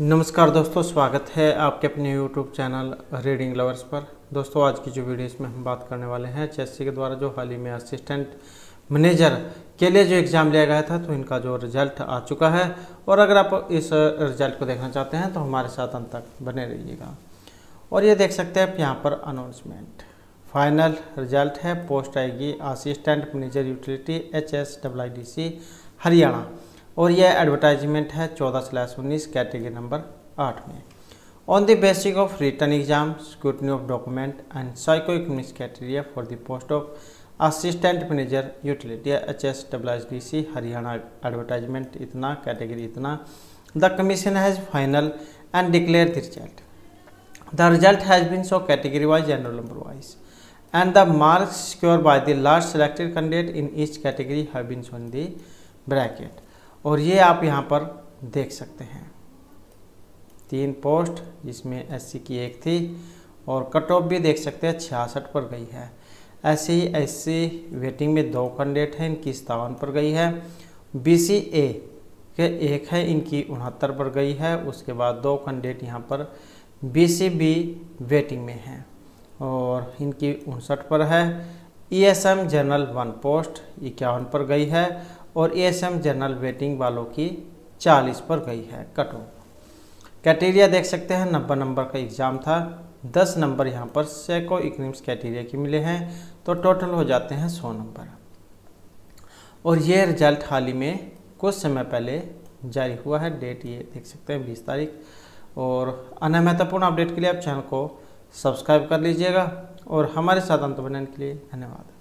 नमस्कार दोस्तों, स्वागत है आपके अपने यूट्यूब चैनल रीडिंग लवर्स पर। दोस्तों, आज की जो वीडियो इसमें हम बात करने वाले हैं चेसी के द्वारा जो हाल ही में असिस्टेंट मैनेजर के लिए जो एग्ज़ाम लिया गया था तो इनका जो रिज़ल्ट आ चुका है। और अगर आप इस रिज़ल्ट को देखना चाहते हैं तो हमारे साथ अंत तक बने रहिएगा। और ये देख सकते हैं आप यहाँ पर अनाउंसमेंट फाइनल रिज़ल्ट है पोस्ट आएगी assistant manager utility H S Haryana और यह एडवर्टाइजमेंट है चौदह स्लैश उन्नीस कैटेगरी नंबर आठ में। On the basic of written exam scrutiny of document and psycho economics criteria for the post of assistant manager utility H S W H D C Haryana advertisement इतना category इतना। The commission has final and declare the result the result has been so category wise general number wise and the marks secure by the last selected candidate in each category have been shown the bracket और ये आप यहाँ पर देख सकते हैं। तीन post, जिसमें एससी की एक थी और कट ऑफ़ भी देख सकते हैं, छियासठ पर गई है। ऐसे ही एससी वेटिंग में दो कैंडिडेट हैं, इनकी सतावन पर गई है। बीसी ए के एक है, इनकी उनहत्तर पर गई है। उसके बाद दो कैंडिडेट यहाँ पर बी बी वेटिंग में हैं और इनकी उनसठ पर है। ईएसएम जनरल वन पोस्ट इक्यावन पर गई है और एएसएम जनरल वेटिंग वालों की 40 पर गई है कट। ऑफ़ कैटेरिया देख सकते हैं। नब्बे नंबर का एग्ज़ाम था। 10 नंबर यहाँ पर सैको इकनिम्स कैटेरिया के मिले हैं। तो टोटल हो जाते हैं 100 नंबर। और ये रिज़ल्ट हाल ही में कुछ समय पहले जारी हुआ है। डेट ये देख सकते हैं बीस तारीख। और अन्य महत्वपूर्ण अपडेट के लिए आप चैनल को सब्सक्राइब कर लीजिएगा। और हमारे साथ अंत बनने के लिए धन्यवाद।